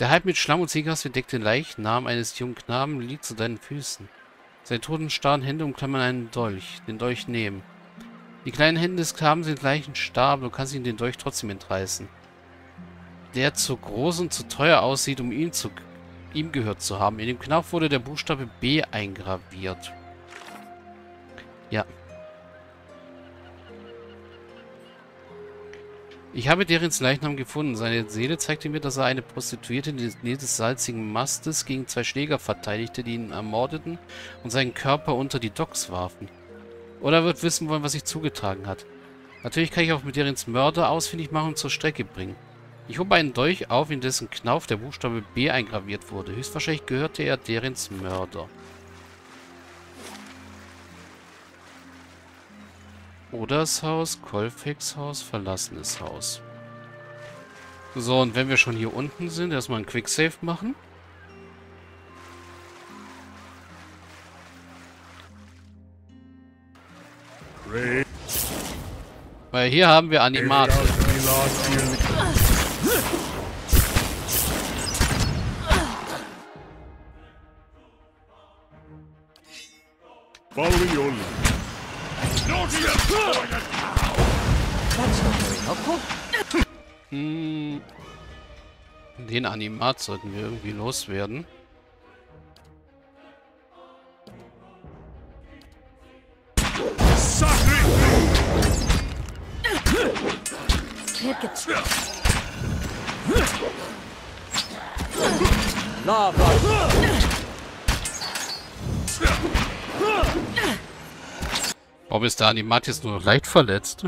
Der halb mit Schlamm und Seegras bedeckte Leichnam eines jungen Knaben liegt zu deinen Füßen. Seine toten, starren Hände umklammern einen Dolch. Den Dolch nehmen. Die kleinen Hände des Knaben sind gleich ein Stab, du kannst ihn den Dolch trotzdem entreißen. Der zu groß und zu teuer aussieht, um ihn zu ihm gehört zu haben. In dem Knopf wurde der Buchstabe B eingraviert. Ja. Ich habe Derins Leichnam gefunden. Seine Seele zeigte mir, dass er eine Prostituierte in der Nähe des salzigen Mastes gegen zwei Schläger verteidigte, die ihn ermordeten und seinen Körper unter die Docks warfen. Oder er wird wissen wollen, was sich zugetragen hat. Natürlich kann ich auch mit Derins Mörder ausfindig machen und zur Strecke bringen. Ich hob einen Dolch auf, in dessen Knauf der Buchstabe B eingraviert wurde. Höchstwahrscheinlich gehörte er Derins Mörder. Oders Haus, Kolfex Haus, verlassenes Haus. So, und wenn wir schon hier unten sind, erstmal ein Quicksave machen. Weil hier haben wir Animate. Den Animat sollten wir irgendwie loswerden. Lava. Warum ist der Animat jetzt nur leicht verletzt?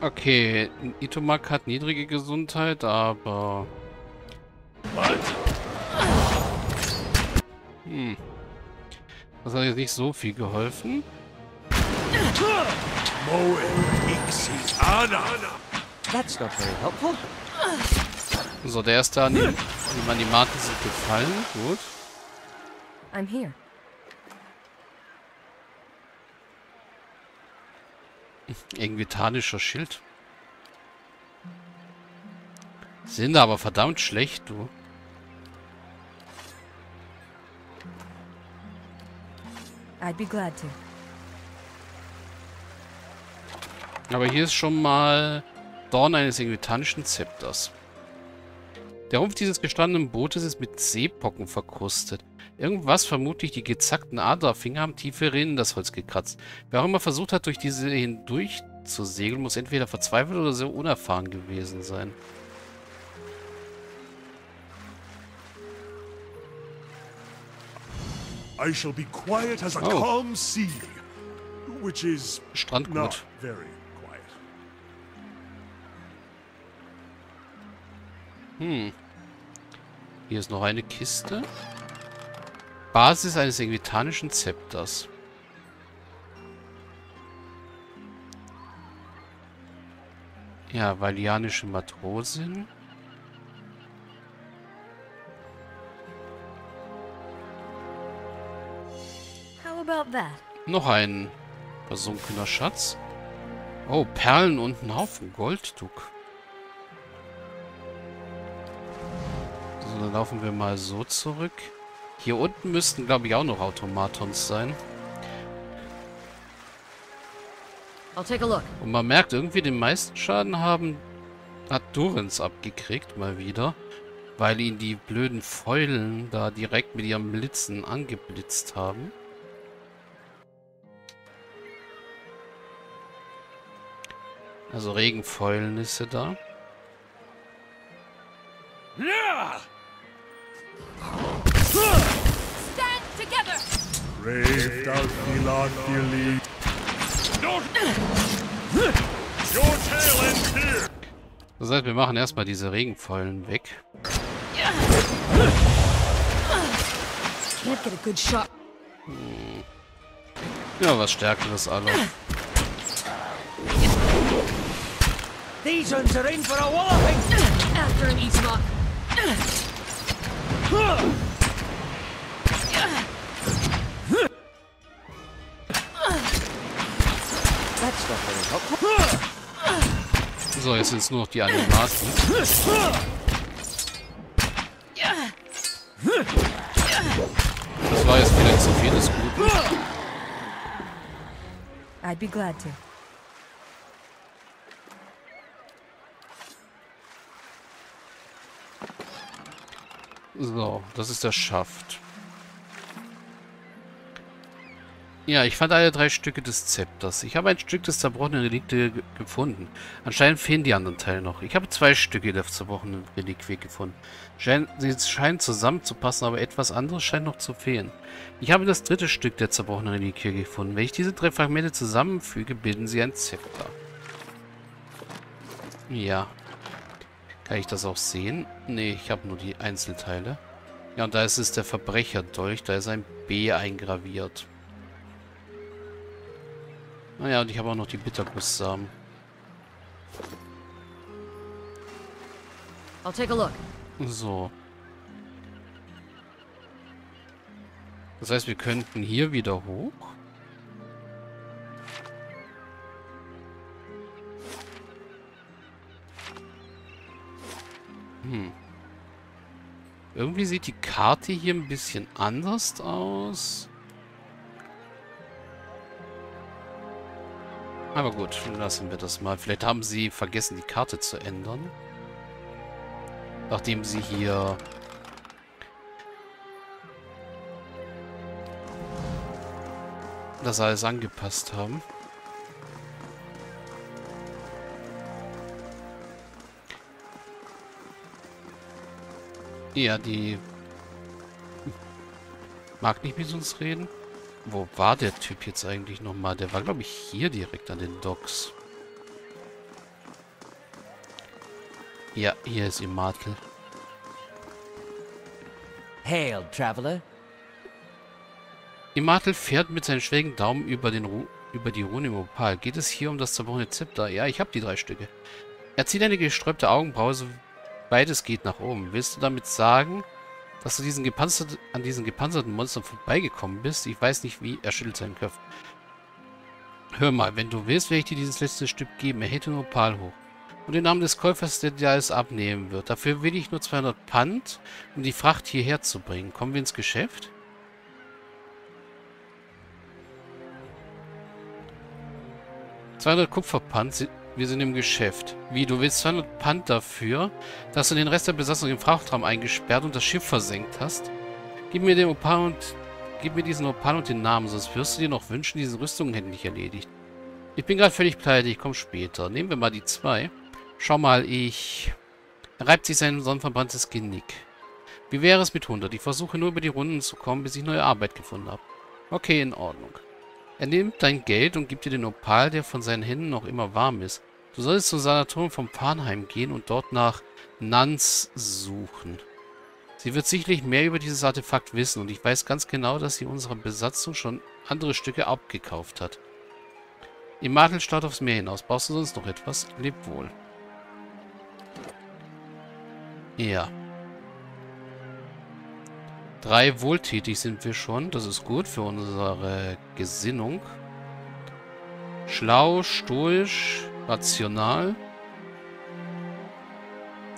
Okay, Itomak hat niedrige Gesundheit, aber... Hm. Das hat jetzt nicht so viel geholfen. that's not very helpful. So, der erste Anim die Animaten sind gefallen. Gut. I'm here. Engvitanischer Schild. Sind aber verdammt schlecht, du. I'd be glad to. Aber hier ist schon mal Dorn eines engvitanischen Zepters. Der Rumpf dieses gestandenen Bootes ist mit Seepocken verkrustet. Irgendwas, vermutlich die gezackten Adlerfinger, haben tiefe Rinnen in das Holz gekratzt. Wer auch immer versucht hat, durch diese hindurch zu segeln, muss entweder verzweifelt oder sehr unerfahren gewesen sein. I shall be quiet as a Oh. calm sea, which is Strandgut. not very Hm. Hier ist noch eine Kiste. Basis eines engvitanischen Zepters. Ja, valianische Matrosin. Noch ein versunkener Schatz. Oh, Perlen und ein Haufen Goldduck. Dann laufen wir mal so zurück. Hier unten müssten, glaube ich, auch noch Automatons sein. I'll take a look. Und man merkt irgendwie, den meisten Schaden haben hat Durens abgekriegt, mal wieder. Weil ihn die blöden Fäulen da direkt mit ihren Blitzen angeblitzt haben. Also Regenfäulen ist sie da. Brave Fili. Your tail ends here. Das heißt, wir machen erstmal diese Regenfäulen weg. Can't get a good shot. Ja, was Stärkeres alle. These uns are in for a walloping! After an Eastlock. So, jetzt sind es nur noch die Animaten. Das war jetzt vielleicht zu viel des Guten. I'd be glad to. So, das ist der Schaft. Ja, ich fand alle drei Stücke des Zepters. Ich habe ein Stück des zerbrochenen Relikte ge- gefunden. Anscheinend fehlen die anderen Teile noch. Ich habe zwei Stücke der zerbrochenen Reliquie gefunden. Schein, sie scheinen zusammenzupassen, aber etwas anderes scheint noch zu fehlen. Ich habe das dritte Stück der zerbrochenen Reliquie gefunden. Wenn ich diese drei Fragmente zusammenfüge, bilden sie ein Zepter. Ja. Kann ich das auch sehen? Nee, ich habe nur die Einzelteile. Ja, und da ist es der Verbrecherdolch. Da ist ein B eingraviert. Naja, und ich habe auch noch die Bittergusssamen. I'll take a look. So. Das heißt, wir könnten hier wieder hoch. Hm. Irgendwie sieht die Karte hier ein bisschen anders aus. Aber gut, lassen wir das mal. Vielleicht haben sie vergessen, die Karte zu ändern. Nachdem sie hier... das alles angepasst haben. Ja, die... Mag nicht mit uns reden. Wo war der Typ jetzt eigentlich nochmal? Der war, glaube ich, hier direkt an den Docks. Ja, hier ist Imatel. Hail, traveler. Imatel fährt mit seinen schrägen Daumen über, den Ru über die Rune im Opal. Geht es hier um das zerbrochene Zepter? Ja, ich habe die drei Stücke. Er zieht eine gesträubte Augenbraue, so beides geht nach oben. Willst du damit sagen, dass du diesen an diesen gepanzerten Monstern vorbeigekommen bist? Ich weiß nicht wie. Er schüttelt seinen Kopf. Hör mal, wenn du willst, werde ich dir dieses letzte Stück geben. Er hält den Opal hoch. Und den Namen des Käufers, der dir alles abnehmen wird. Dafür will ich nur 200 Pfand, um die Fracht hierher zu bringen. Kommen wir ins Geschäft? ...200 Kupferpfand, wir sind im Geschäft. Wie, du willst 200 Pfand dafür, dass du den Rest der Besatzung im Frachtraum eingesperrt und das Schiff versenkt hast? Gib mir den Opal und... Gib mir diesen Opal und den Namen, sonst wirst du dir noch wünschen, diese Rüstungen hätten dich erledigt. Ich bin gerade völlig pleite, ich komme später. Nehmen wir mal die zwei. Schau mal, ich... Er reibt sich sein sonnenverbranntes Genick. Wie wäre es mit 100? Ich versuche nur über die Runden zu kommen, bis ich neue Arbeit gefunden habe. Okay, in Ordnung. Er nimmt dein Geld und gibt dir den Opal, der von seinen Händen noch immer warm ist. Du solltest zum Sanatorium vom Farnheim gehen und dort nach Nans suchen. Sie wird sicherlich mehr über dieses Artefakt wissen und ich weiß ganz genau, dass sie unserer Besatzung schon andere Stücke abgekauft hat. Imatel starrt aufs Meer hinaus. Brauchst du sonst noch etwas? Leb wohl. Ja. Drei wohltätig sind wir schon. Das ist gut für unsere Gesinnung. Schlau, stoisch, rational.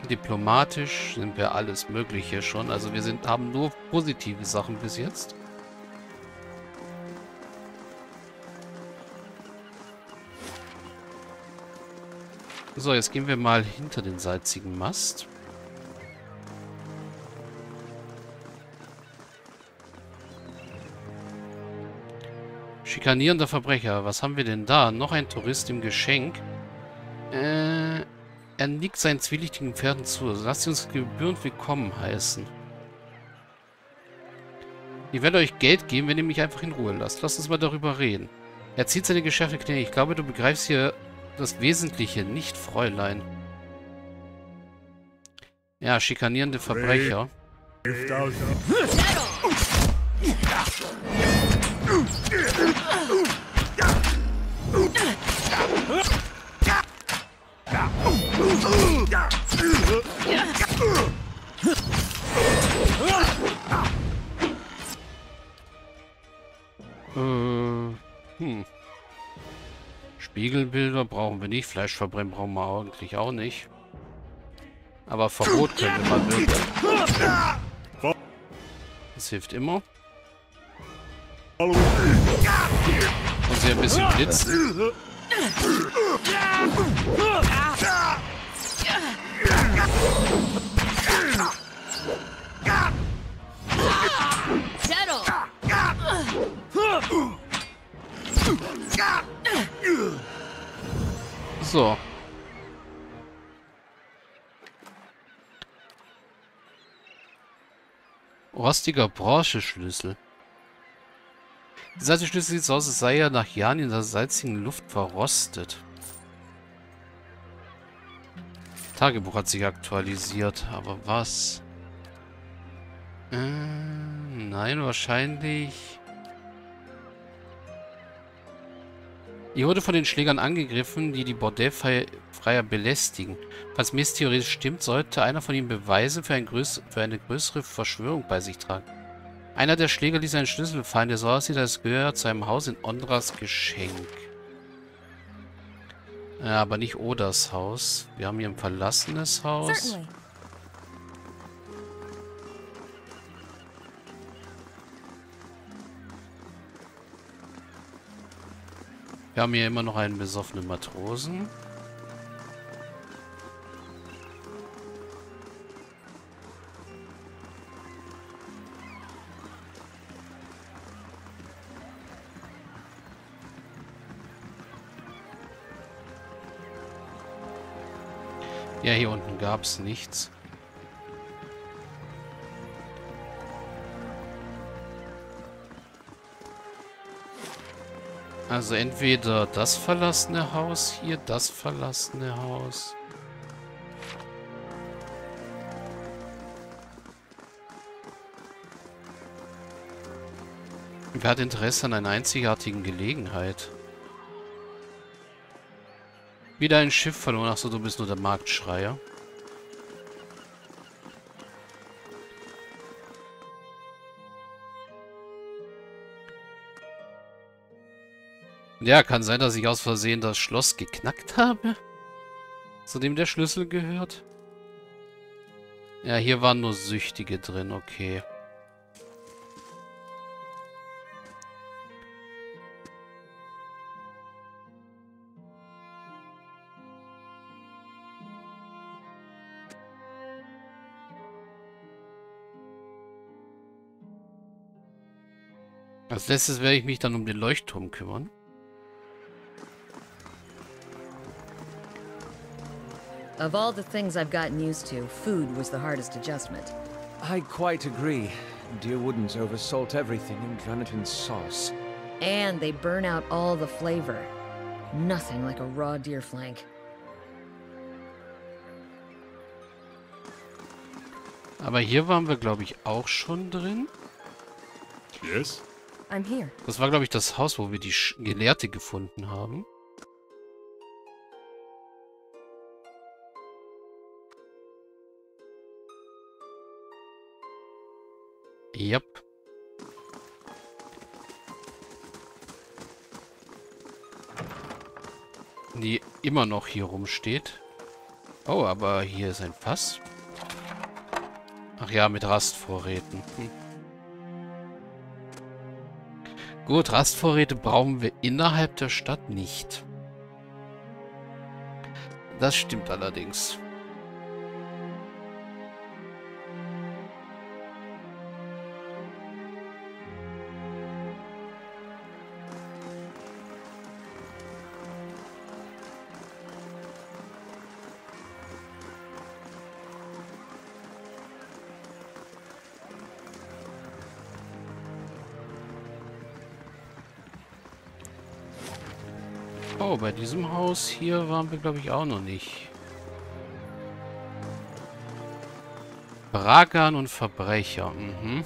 Diplomatisch sind wir alles Mögliche schon. Also wir sind, haben nur positive Sachen bis jetzt. So, jetzt gehen wir mal hinter den salzigen Mast. Schikanierender Verbrecher. Was haben wir denn da? Noch ein Tourist im Geschenk. Er nickt seinen zwielichtigen Pferden zu. Lasst sie uns gebührend willkommen heißen. Ich werde euch Geld geben, wenn ihr mich einfach in Ruhe lasst. Lasst uns mal darüber reden. Er zieht seine Geschäfte knähe. Ich glaube, du begreifst hier das Wesentliche nicht, Fräulein. Ja, schikanierende Verbrecher. Äh, hm. Spiegelbilder brauchen wir nicht. Fleischverbrennen brauchen wir eigentlich auch nicht. Aber Verbot könnte man wirken. Das hilft immer. Und sehr ein bisschen blitzen. So. Rostiger Bronzeschlüssel. Dieser alte Schlüssel sieht so aus, als sei er nach Jahren in der salzigen Luft verrostet. Tagebuch hat sich aktualisiert, aber was? Äh, nein, wahrscheinlich... Ihr wurde von den Schlägern angegriffen, die die Bordellfreier belästigen. Falls Mist theoretisch stimmt, sollte einer von ihnen Beweise für, ein für eine größere Verschwörung bei sich tragen. Einer der Schläger ließ einen Schlüssel fallen, der so aussieht, als gehört zu einem Haus in Ondras Geschenk. Ja, aber nicht Odas Haus. Wir haben hier ein verlassenes Haus. Certainly. Wir haben hier immer noch einen besoffenen Matrosen. Ja, hier unten gab es nichts. Also entweder das verlassene Haus hier, das verlassene Haus. Wer hat Interesse an einer einzigartigen Gelegenheit? Wieder ein Schiff verloren. Achso, du bist nur der Marktschreier. Ja, kann sein, dass ich aus Versehen das Schloss geknackt habe. Zu dem der Schlüssel gehört. Ja, hier waren nur Süchtige drin, okay. Letztes werde ich mich dann um den Leuchtturm kümmern. Of all the things I've gotten used to, food was the hardest adjustment. I quite agree. Dear Woodens oversalt everything and drown it in sauce. And they burn out all the flavor. Nothing like a raw deer flank. Aber hier waren wir, glaube ich, auch schon drin. Yes? I'm here. Das war, glaube ich, das Haus, wo wir die Sch Gelehrte gefunden haben. Yep. Die immer noch hier rumsteht. Oh, aber hier ist ein Fass. Ach ja, mit Rastvorräten. Hm. Gut, Rastvorräte brauchen wir innerhalb der Stadt nicht. Das stimmt allerdings. Oh, bei diesem Haus hier waren wir, glaube ich, auch noch nicht. Bragan und Verbrecher. Mhm.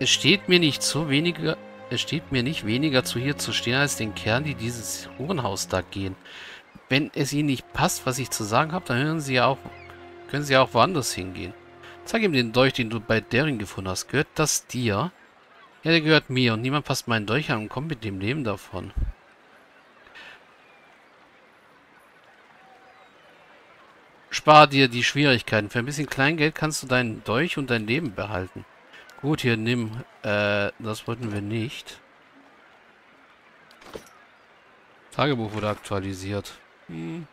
Es steht mir nicht so weniger, es steht mir nicht weniger zu hier zu stehen, als den Kerlen, die dieses Hurenhaus da gehen. Wenn es ihnen nicht passt, was ich zu sagen habe, dann hören sie ja auch, können sie ja auch woanders hingehen. Zeig ihm den Dolch, den du bei Daring gefunden hast. Gehört das dir? Ja, der gehört mir und niemand passt meinen Dolch an und kommt mit dem Leben davon. Spar dir die Schwierigkeiten. Für ein bisschen Kleingeld kannst du deinen Dolch und dein Leben behalten. Gut, hier nimm. Äh, das wollten wir nicht. Tagebuch wurde aktualisiert. Hm.